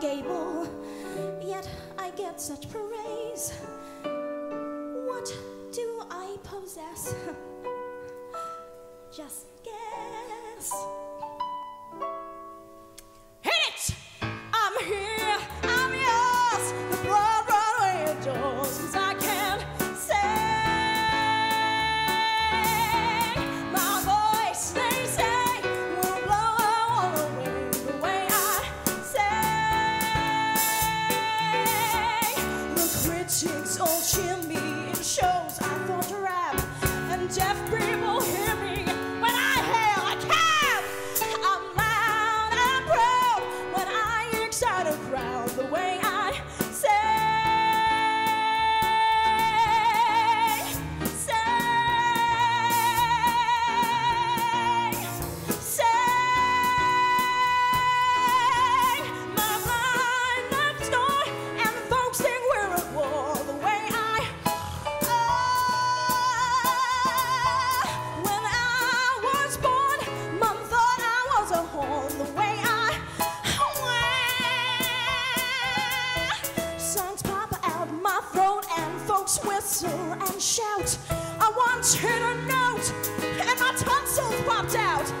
gable, yet I get such praise. What do I possess? Just guess. All cheer me in shows I thought to rap, and deaf people hear me when I hail a cab. I'm loud and proud when I excite a crowd the way I throat whistle and shout. I want you to know, and my tonsils popped out.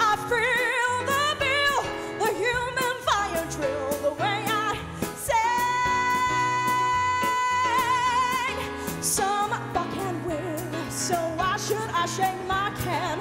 I feel the bill, the human fire drill, the way I sang. Some buck and will, so why should I shake my can.